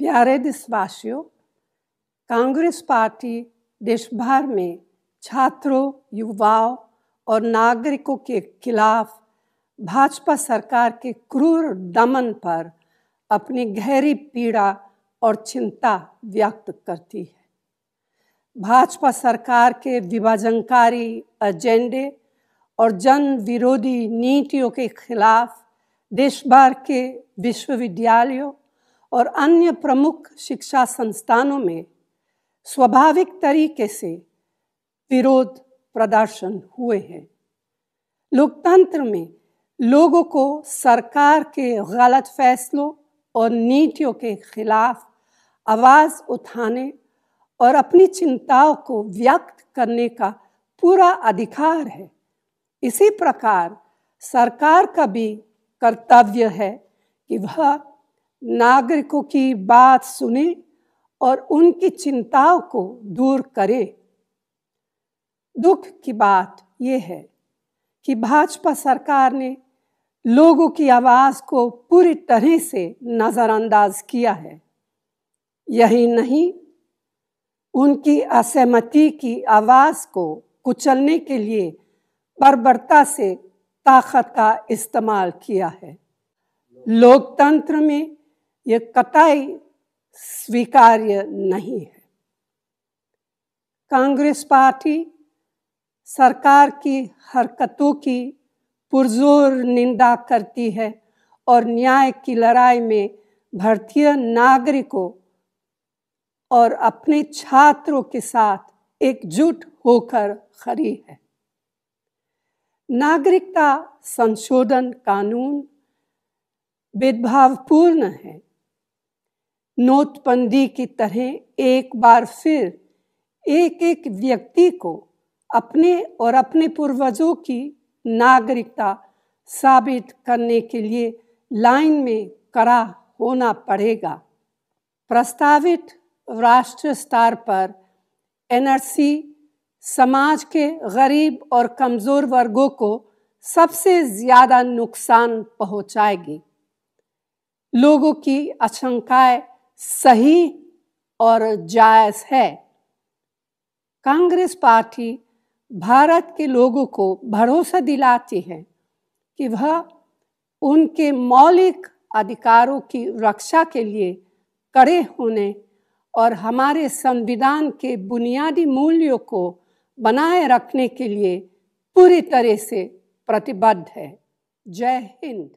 प्यारे देशवासियों, कांग्रेस पार्टी देश भर में छात्रों, युवाओं और नागरिकों के खिलाफ भाजपा सरकार के क्रूर दमन पर अपनी गहरी पीड़ा और चिंता व्यक्त करती है। भाजपा सरकार के विभाजनकारी एजेंडे और जन विरोधी नीतियों के खिलाफ देश भर के विश्वविद्यालयों और अन्य प्रमुख शिक्षा संस्थानों में स्वाभाविक तरीके से विरोध प्रदर्शन हुए हैं। लोकतंत्र में लोगों को सरकार के गलत फैसलों और नीतियों के खिलाफ आवाज़ उठाने और अपनी चिंताओं को व्यक्त करने का पूरा अधिकार है। इसी प्रकार सरकार का भी कर्तव्य है कि वह नागरिकों की बात सुने और उनकी चिंताओं को दूर करे। दुख की बात यह है कि भाजपा सरकार ने लोगों की आवाज़ को पूरी तरह से नजरअंदाज किया है। यही नहीं, उनकी असहमति की आवाज़ को कुचलने के लिए बर्बरता से ताकत का इस्तेमाल किया है। लोकतंत्र में ये कतई स्वीकार्य नहीं है। कांग्रेस पार्टी सरकार की हरकतों की पुरजोर निंदा करती है और न्याय की लड़ाई में भारतीय नागरिकों और अपने छात्रों के साथ एकजुट होकर खड़ी है। नागरिकता संशोधन कानून भेदभावपूर्ण है। नोटबंदी की तरह एक बार फिर एक एक व्यक्ति को अपने और अपने पूर्वजों की नागरिकता साबित करने के लिए लाइन में कड़ा होना पड़ेगा। प्रस्तावित राष्ट्र स्तर पर एनआरसी समाज के गरीब और कमज़ोर वर्गों को सबसे ज़्यादा नुकसान पहुंचाएगी। लोगों की आशंकाएँ सही और जायज़ है। कांग्रेस पार्टी भारत के लोगों को भरोसा दिलाती है कि वह उनके मौलिक अधिकारों की रक्षा के लिए कड़े होने और हमारे संविधान के बुनियादी मूल्यों को बनाए रखने के लिए पूरी तरह से प्रतिबद्ध है। जय हिंद।